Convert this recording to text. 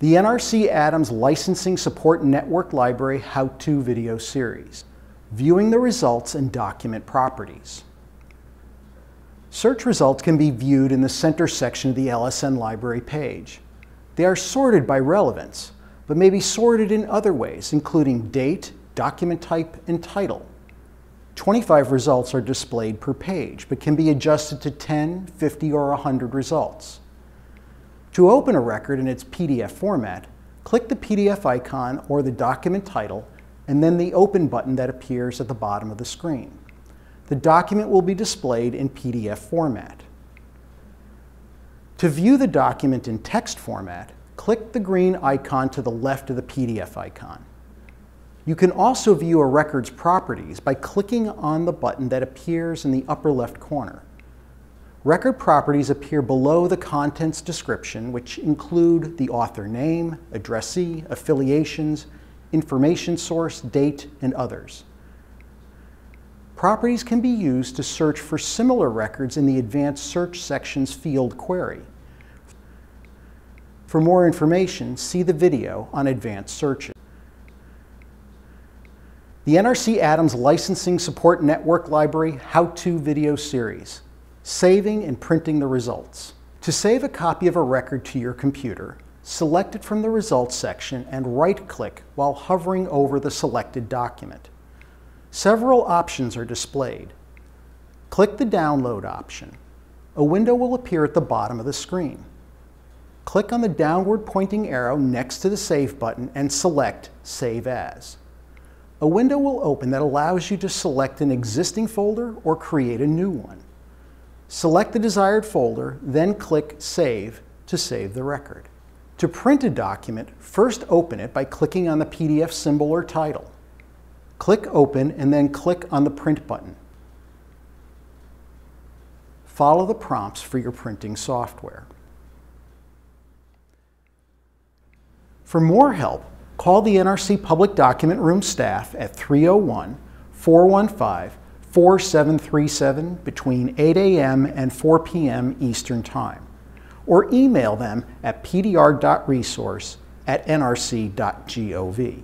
The NRC Adams Licensing Support Network Library How-To Video Series, Viewing the Results and Document Properties. Search results can be viewed in the center section of the LSN library page. They are sorted by relevance, but may be sorted in other ways, including date, document type, and title. 25 results are displayed per page, but can be adjusted to 10, 50, or 100 results. To open a record in its PDF format, click the PDF icon or the document title, and then the Open button that appears at the bottom of the screen. The document will be displayed in PDF format. To view the document in text format, click the green icon to the left of the PDF icon. You can also view a record's properties by clicking on the button that appears in the upper left corner. Record properties appear below the contents description, which include the author name, addressee, affiliations, information source, date, and others. Properties can be used to search for similar records in the Advanced Search section's field query. For more information, see the video on advanced searches. The NRC Adams Licensing Support Network Library How-To Video Series saving and printing the results. To save a copy of a record to your computer, select it from the Results section and right-click while hovering over the selected document. Several options are displayed. Click the Download option. A window will appear at the bottom of the screen. Click on the downward pointing arrow next to the Save button and select Save As. A window will open that allows you to select an existing folder or create a new one. Select the desired folder, then click Save to save the record. To print a document, first open it by clicking on the PDF symbol or title. Click Open and then click on the Print button. Follow the prompts for your printing software. For more help, call the NRC Public Document Room staff at 301 415 4737 between 8 a.m. and 4 p.m. Eastern Time, or email them at pdr.resource at nrc.gov.